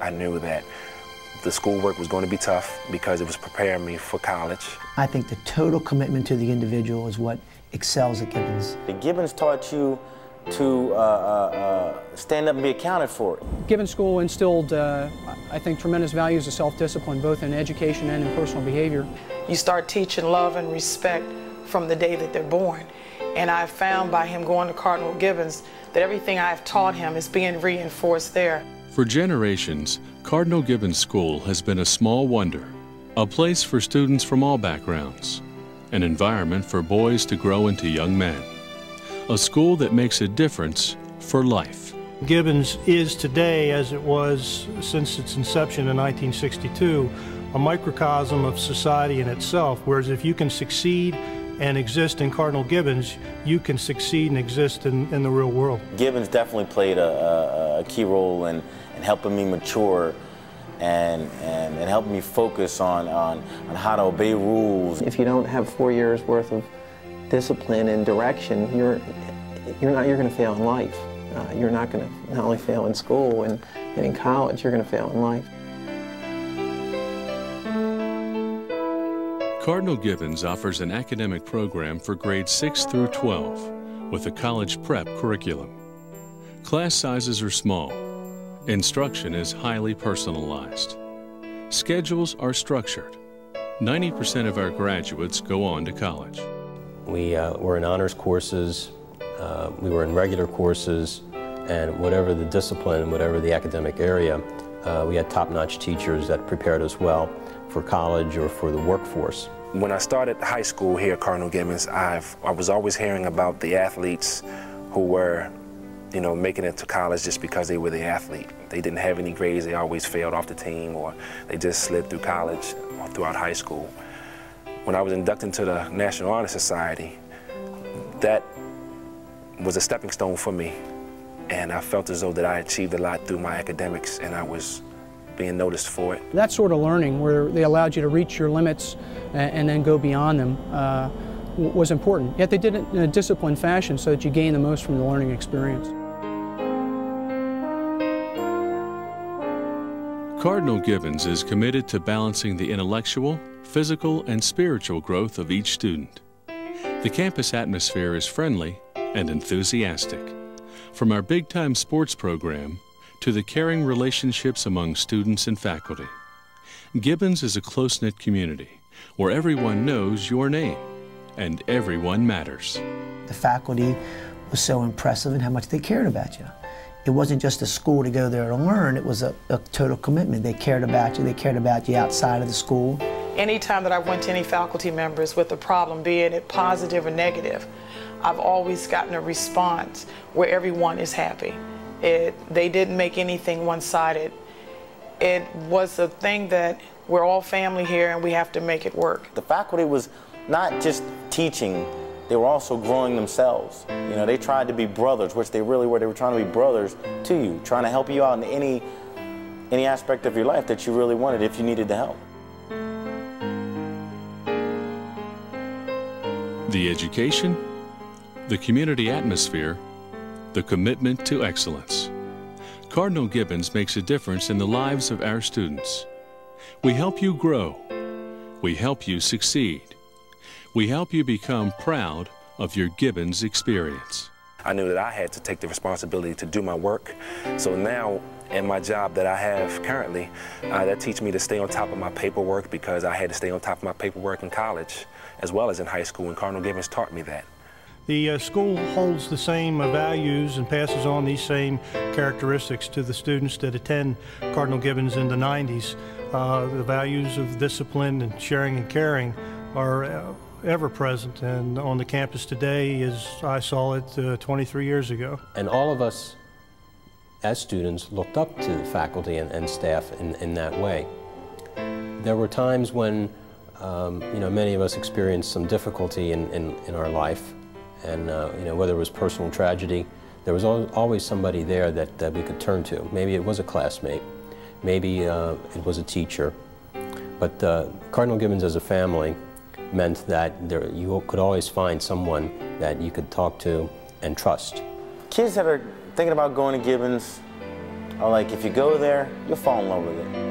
I knew that the schoolwork was going to be tough because it was preparing me for college. I think the total commitment to the individual is what excels at Gibbons. The Gibbons taught you to uh, uh, uh, stand up and be accounted for. Gibbons School instilled, uh, I think, tremendous values of self-discipline, both in education and in personal behavior. You start teaching love and respect from the day that they're born. And I've found by him going to Cardinal Gibbons that everything I've taught him is being reinforced there. For generations, Cardinal Gibbons School has been a small wonder, a place for students from all backgrounds, an environment for boys to grow into young men, a school that makes a difference for life. Gibbons is today, as it was since its inception in 1962, a microcosm of society in itself, whereas if you can succeed and exist in Cardinal Gibbons, you can succeed and exist in, in the real world. Gibbons definitely played a, a, a key role in, in helping me mature and, and, and helping me focus on, on, on how to obey rules. If you don't have four years worth of discipline and direction, you're, you're not, you're going to fail in life. Uh, you're not going to not only fail in school and, and in college, you're going to fail in life. Cardinal Gibbons offers an academic program for grades 6 through 12 with a college prep curriculum. Class sizes are small. Instruction is highly personalized. Schedules are structured. 90% of our graduates go on to college. We uh, were in honors courses, uh, we were in regular courses, and whatever the discipline, whatever the academic area, uh, we had top-notch teachers that prepared us well for college or for the workforce. When I started high school here at Cardinal Gibbons, I've, I was always hearing about the athletes who were, you know, making it to college just because they were the athlete. They didn't have any grades, they always failed off the team, or they just slid through college or throughout high school. When I was inducted into the National Honor Society, that was a stepping stone for me. And I felt as though that I achieved a lot through my academics, and I was being noticed for it. That sort of learning, where they allowed you to reach your limits and, and then go beyond them, uh, was important. Yet they did it in a disciplined fashion so that you gain the most from the learning experience. Cardinal Gibbons is committed to balancing the intellectual, physical, and spiritual growth of each student. The campus atmosphere is friendly and enthusiastic. From our big time sports program to the caring relationships among students and faculty. Gibbons is a close knit community where everyone knows your name and everyone matters. The faculty was so impressive in how much they cared about you. It wasn't just a school to go there to learn, it was a, a total commitment. They cared about you, they cared about you outside of the school. Anytime that I went to any faculty members with a problem, be it positive or negative, I've always gotten a response where everyone is happy. It, they didn't make anything one-sided. It was a thing that we're all family here and we have to make it work. The faculty was not just teaching, they were also growing themselves. You know, they tried to be brothers, which they really were. They were trying to be brothers to you, trying to help you out in any, any aspect of your life that you really wanted if you needed the help. The education, the community atmosphere, the commitment to excellence. Cardinal Gibbons makes a difference in the lives of our students. We help you grow. We help you succeed. We help you become proud of your Gibbons experience. I knew that I had to take the responsibility to do my work. So now, in my job that I have currently, uh, that teaches me to stay on top of my paperwork because I had to stay on top of my paperwork in college as well as in high school, and Cardinal Gibbons taught me that. The uh, school holds the same uh, values and passes on these same characteristics to the students that attend Cardinal Gibbons in the 90s. Uh, the values of discipline and sharing and caring are uh, ever present and on the campus today as I saw it uh, 23 years ago. And all of us as students looked up to the faculty and, and staff in, in that way. There were times when um, you know, many of us experienced some difficulty in, in, in our life and uh, you know, whether it was personal tragedy, there was always somebody there that, that we could turn to. Maybe it was a classmate, maybe uh, it was a teacher, but uh, Cardinal Gibbons as a family meant that there, you could always find someone that you could talk to and trust. Kids that are thinking about going to Gibbons, are like, if you go there, you'll fall in love with it.